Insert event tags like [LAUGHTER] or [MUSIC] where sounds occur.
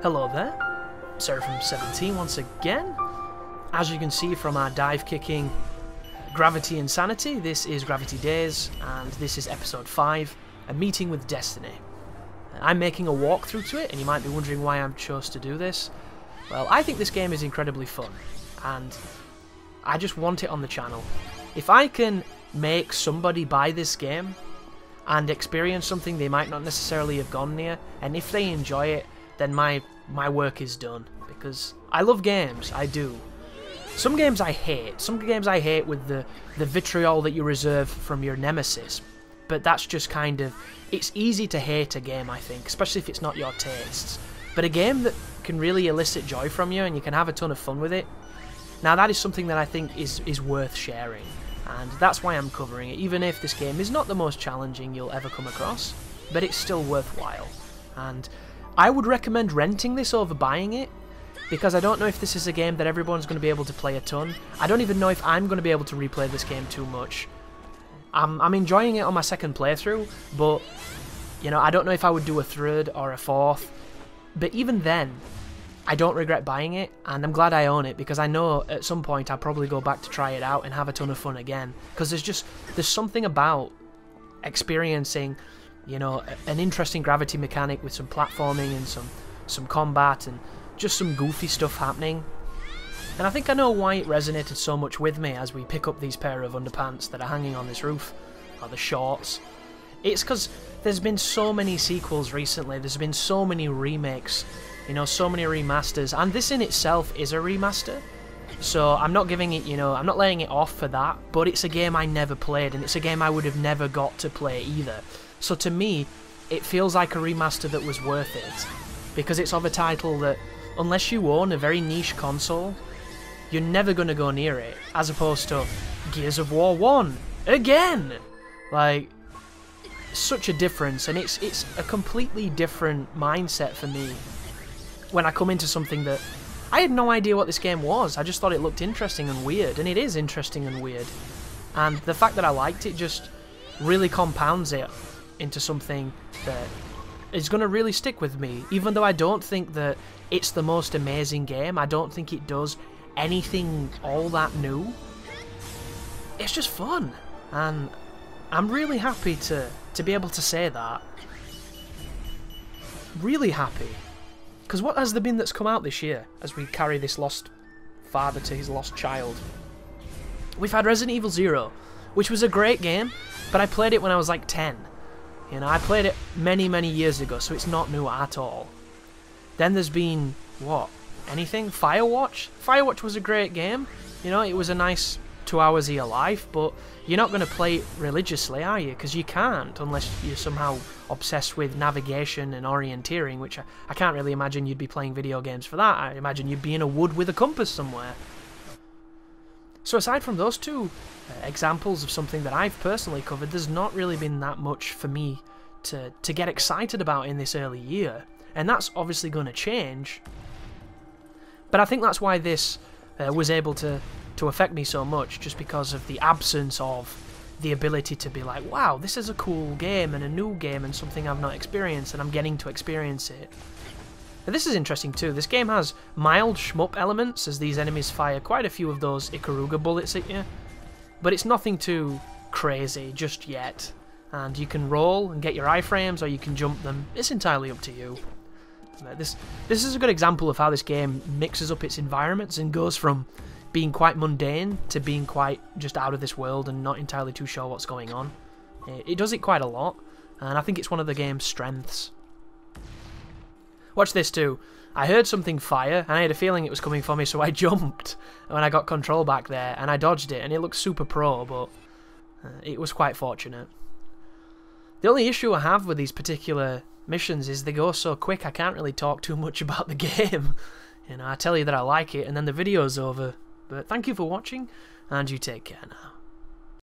Hello there, Seraphim17 once again. As you can see from our dive kicking Gravity Insanity, this is Gravity Daze, and this is episode 5, A Meeting with Destiny. I'm making a walkthrough to it, and you might be wondering why I chose to do this. Well, I think this game is incredibly fun, and I just want it on the channel. If I can make somebody buy this game and experience something they might not necessarily have gone near, and if they enjoy it, then my my work is done because I love games, I do. Some games I hate. Some games I hate with the the vitriol that you reserve from your nemesis. But that's just kind of it's easy to hate a game, I think, especially if it's not your tastes. But a game that can really elicit joy from you and you can have a ton of fun with it. Now that is something that I think is is worth sharing. And that's why I'm covering it, even if this game is not the most challenging you'll ever come across, but it's still worthwhile. And I would recommend renting this over buying it, because I don't know if this is a game that everyone's going to be able to play a ton. I don't even know if I'm going to be able to replay this game too much. I'm, I'm enjoying it on my second playthrough, but, you know, I don't know if I would do a third or a fourth. But even then, I don't regret buying it, and I'm glad I own it because I know at some point I'll probably go back to try it out and have a ton of fun again. Because there's just, there's something about experiencing you know, an interesting gravity mechanic with some platforming and some some combat and just some goofy stuff happening. And I think I know why it resonated so much with me as we pick up these pair of underpants that are hanging on this roof, or the shorts. It's because there's been so many sequels recently, there's been so many remakes, you know, so many remasters, and this in itself is a remaster. So I'm not giving it, you know, I'm not laying it off for that, but it's a game I never played, and it's a game I would have never got to play either. So to me, it feels like a remaster that was worth it. Because it's of a title that, unless you own a very niche console, you're never going to go near it. As opposed to Gears of War 1. Again! Like, such a difference, and it's it's a completely different mindset for me when I come into something that I had no idea what this game was. I just thought it looked interesting and weird, and it is interesting and weird. And the fact that I liked it just really compounds it into something that is going to really stick with me. Even though I don't think that it's the most amazing game, I don't think it does anything all that new. It's just fun, and I'm really happy to, to be able to say that. Really happy. Because what has there been that's come out this year as we carry this lost father to his lost child? We've had Resident Evil Zero, which was a great game, but I played it when I was like 10. You know, I played it many, many years ago, so it's not new at all. Then there's been, what, anything? Firewatch? Firewatch was a great game. You know, it was a nice two hours of your life, but you're not going to play it religiously, are you? Because you can't, unless you're somehow obsessed with navigation and orienteering, which I, I can't really imagine you'd be playing video games for that. I imagine you'd be in a wood with a compass somewhere. So aside from those two uh, examples of something that I've personally covered, there's not really been that much for me to, to get excited about in this early year. And that's obviously going to change. But I think that's why this uh, was able to, to affect me so much, just because of the absence of the ability to be like, wow, this is a cool game and a new game and something I've not experienced and I'm getting to experience it. This is interesting too. This game has mild shmup elements as these enemies fire quite a few of those Ikaruga bullets at you. But it's nothing too crazy just yet. And you can roll and get your iframes or you can jump them. It's entirely up to you. This this is a good example of how this game mixes up its environments and goes from being quite mundane to being quite just out of this world and not entirely too sure what's going on. It, it does it quite a lot, and I think it's one of the game's strengths. Watch this too. I heard something fire, and I had a feeling it was coming for me, so I [LAUGHS] jumped when I got control back there, and I dodged it, and it looked super pro, but uh, it was quite fortunate. The only issue I have with these particular missions is they go so quick I can't really talk too much [LAUGHS] about the game. You know, I tell you that I like it, and then the video's over. But thank you for watching, and you take care now.